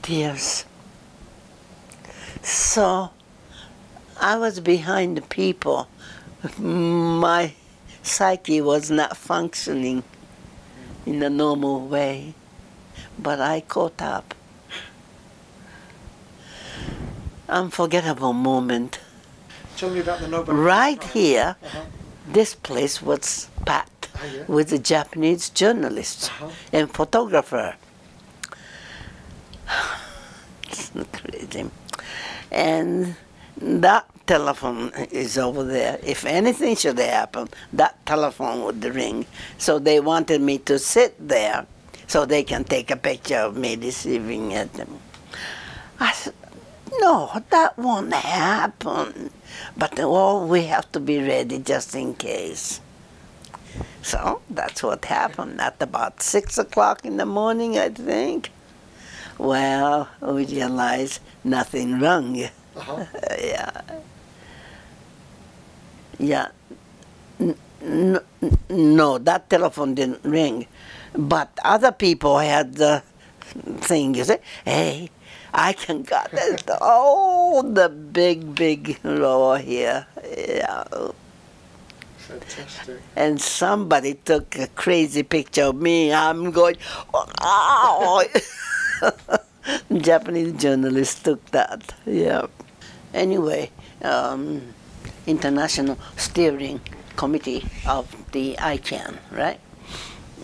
A: Tears. So I was behind the people. My psyche was not functioning in a normal way, but I caught up. Unforgettable moment.
B: Tell me about the Nobel.
A: Right
B: Prize.
A: here,
B: Uh-huh.
A: this place was packed
B: Ah, yeah.
A: with a Japanese journalist
B: Uh-huh.
A: and photographer. It's crazy. And that telephone is over there. If anything should happen, that telephone would ring. So they wanted me to sit there so they can take a picture of me receiving it. I said, no, that won't happen. But oh, we have to be ready just in case. So that's what happened at about six o'clock in the morning, I think. Well, we realized nothing wrong.
B: Uh-huh.
A: yeah. Yeah. N- n- no, that telephone didn't ring. But other people had the thing, you say, hey, I can got it. oh, the big, big roar here. Yeah.
B: Fantastic.
A: And somebody took a crazy picture of me. I'm going, oh! Japanese journalist took that. Yeah. Anyway, um, International Steering Committee of the ICAN, right?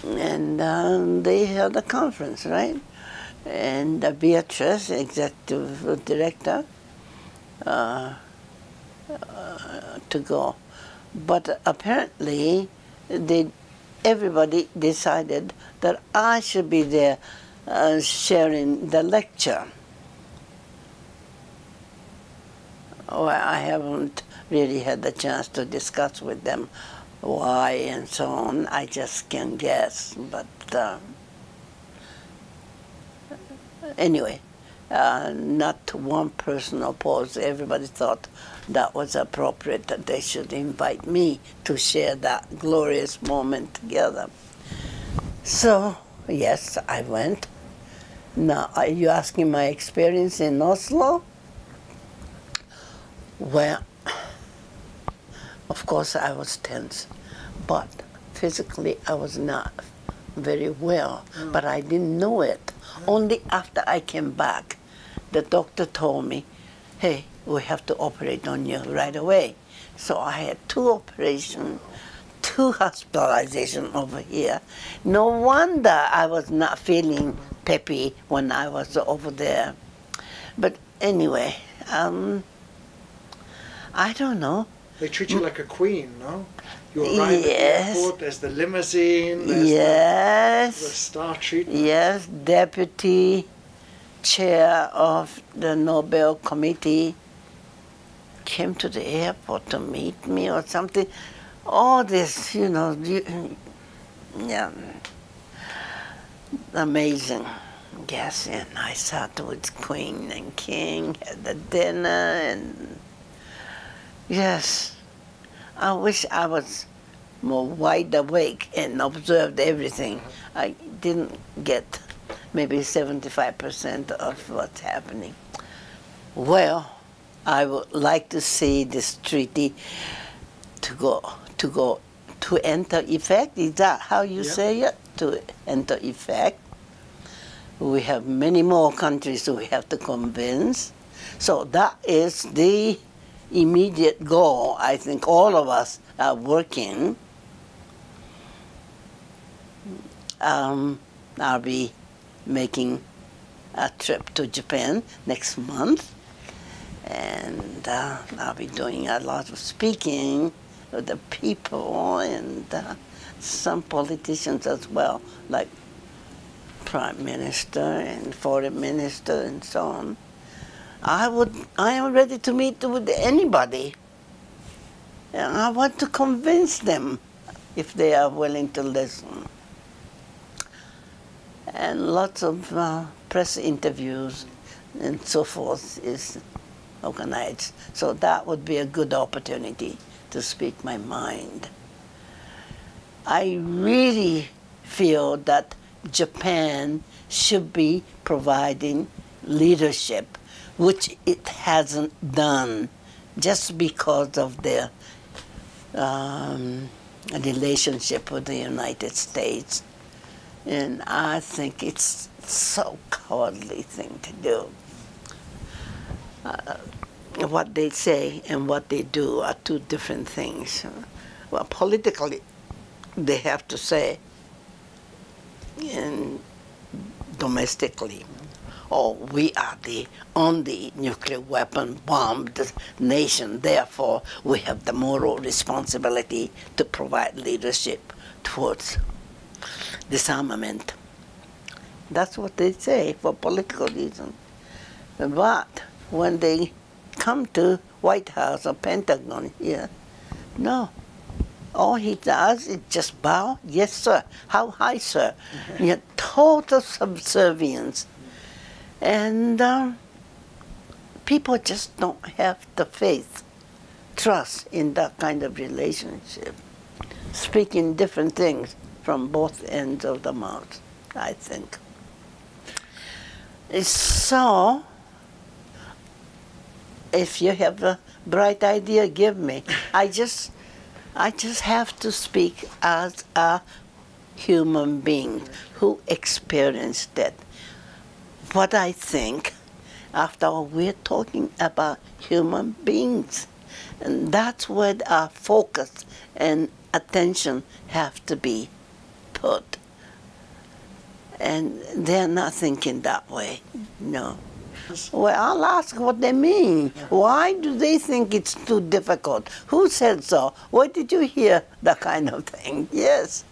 A: And um, they held a conference, right? And uh, Beatrice, executive director, uh, uh, to go. But apparently, they, everybody decided that I should be there uh, sharing the lecture. Well, I haven't really had the chance to discuss with them why and so on. I just can guess, but uh, anyway, uh, not one person opposed. Everybody thought that was appropriate that they should invite me to share that glorious moment together. So, yes, I went. Now, are you asking my experience in Oslo? Well, of course, I was tense, but physically, I was not very well. Mm. But I didn't know it. Mm. Only after I came back, the doctor told me, hey, we have to operate on you right away. So I had two operations, two hospitalization over here. No wonder I was not feeling peppy when I was over there. But anyway, um, I don't know.
B: They treat you like a queen, no? You arrive yes. at the airport, there's the limousine, there's
A: yes.
B: the, the star treatment.
A: Yes, deputy chair of the Nobel Committee came to the airport to meet me or something. All this, you know, yeah, amazing. Yes, and I saw sat with Queen and King at the dinner, and yes, I wish I was more wide awake and observed everything. I didn't get maybe 75% of what's happening. Well, I would like to see this treaty to go to go to enter effect. Is that how you say it? To enter effect. We have many more countries we have to convince. So that is the immediate goal. I think all of us are working. Um, I'll be making a trip to Japan next month and uh, I'll be doing a lot of speaking with the people and uh, some politicians as well, like prime minister and foreign minister and so on. I would, I am ready to meet with anybody. And I want to convince them if they are willing to listen. And lots of uh, press interviews and so forth is organized. So that would be a good opportunity to speak my mind. I really feel that Japan should be providing leadership, which it hasn't done just because of their um, relationship with the United States. And I think it's so cowardly thing to do. Uh, what they say and what they do are two different things. Well, politically, they have to say, and domestically, oh, we are the only nuclear weapon bombed nation, therefore we have the moral responsibility to provide leadership towards disarmament. That's what they say for political reasons. But when they come to White House or Pentagon here. No. All he does is just bow, yes, sir. How high, sir? Mm-hmm. You total subservience. And um, people just don't have the faith, trust in that kind of relationship. Speaking different things from both ends of the mouth, I think. So, if you have a bright idea, give me. I just, I just have to speak as a human being who experienced it. What I think, after all, we're talking about human beings. And that's where our focus and attention have to be put. And they're not thinking that way, no. Well, I'll ask what they mean. Why do they think it's too difficult? Who said so? Where did you hear that kind of thing? Yes.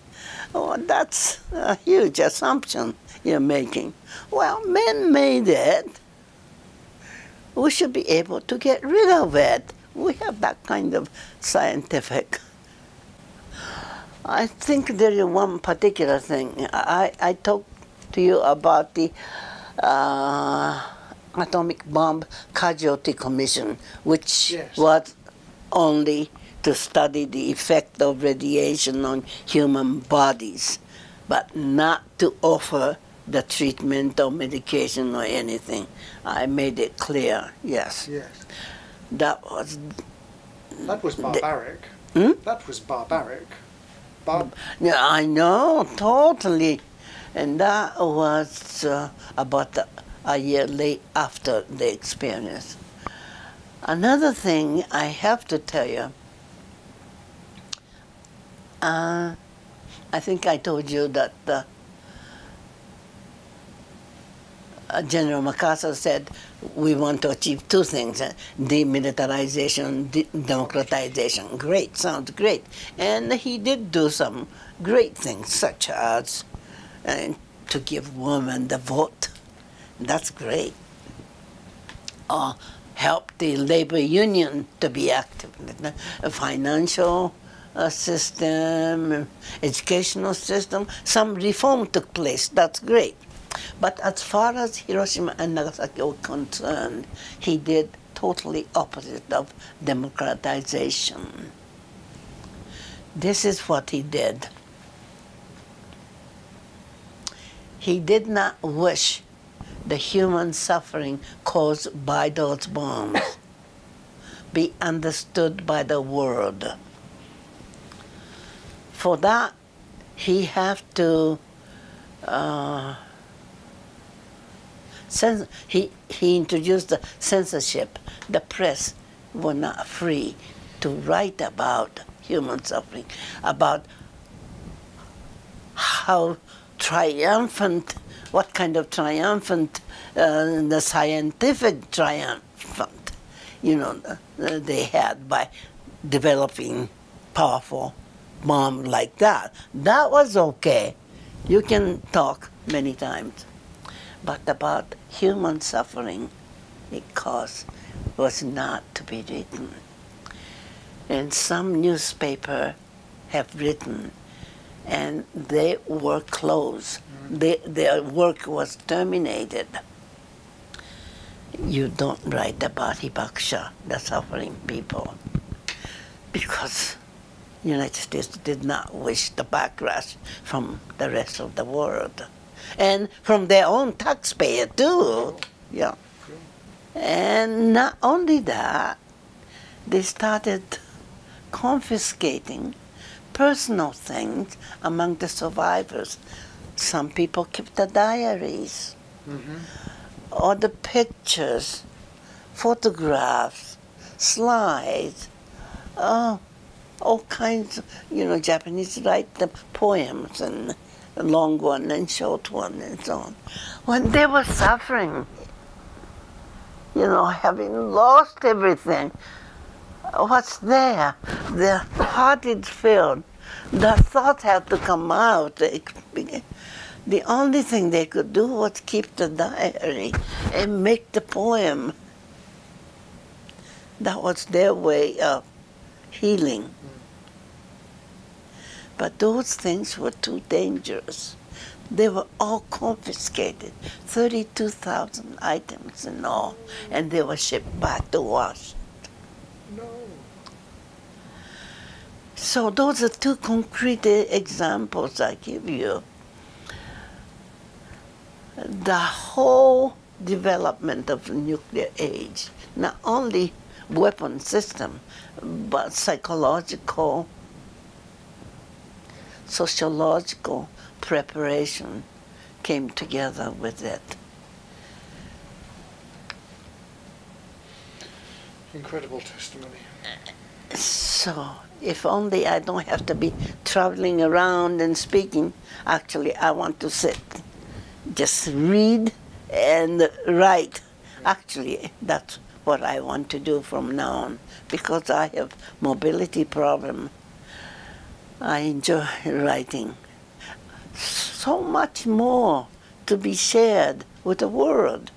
A: Oh, that's a huge assumption you're making. Well, men made it. we should be able to get rid of it. We have that kind of scientific. I think there is one particular thing. I, I talked to you about the uh, Atomic Bomb Casualty Commission, which yes. was only to study the effect of radiation on human bodies, but not to offer the treatment or medication or anything. I made it clear, yes.
B: Yes.
A: That was.
B: That was barbaric.
A: The, hmm?
B: That was barbaric. Bar
A: yeah, I know, totally. And that was uh, about a year late after the experience. Another thing I have to tell you, uh, I think I told you that uh, General MacArthur said we want to achieve two things uh, demilitarization, de democratization. Great, sounds great. And he did do some great things, such as uh, to give women the vote. That's great. Uh, help the labor union to be active. Financial uh, system, educational system, some reform took place. That's great. But as far as Hiroshima and Nagasaki were concerned, he did totally opposite of democratization. This is what he did. He did not wish the human suffering caused by those bombs be understood by the world. For that, he have to uh, he, he introduced the censorship. The press were not free to write about human suffering, about how triumphant, what kind of triumphant, uh, the scientific triumphant, you know, they had by developing powerful bomb like that. That was okay. You can talk many times but about human suffering it caused was not to be written. And some newspaper have written, and they were closed. They, their work was terminated. You don't write about Hibakusha, the suffering people, because United States did not wish the backlash from the rest of the world and from their own taxpayer too. Yeah. And not only that, they started confiscating personal things among the survivors. Some people kept the diaries, mm-hmm. or the pictures, photographs, slides, uh, all kinds. Of, you know, Japanese write the poems and long one and short one and so on. When they were suffering, you know, having lost everything, what's there? Their heart is filled. The thought had to come out. The only thing they could do was keep the diary and make the poem. That was their way of healing. But those things were too dangerous. They were all confiscated, 32,000 items in all, and they were shipped back to Washington. No. So those are two concrete examples I give you. The whole development of the nuclear age, not only weapon system, but psychological sociological preparation came together with it.
B: Incredible testimony.
A: So, if only I don't have to be traveling around and speaking, actually, I want to sit, just read and write. Actually, that's what I want to do from now on because I have mobility problem I enjoy writing. So much more to be shared with the world.